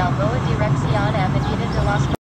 Balboa Dirección Avenida de las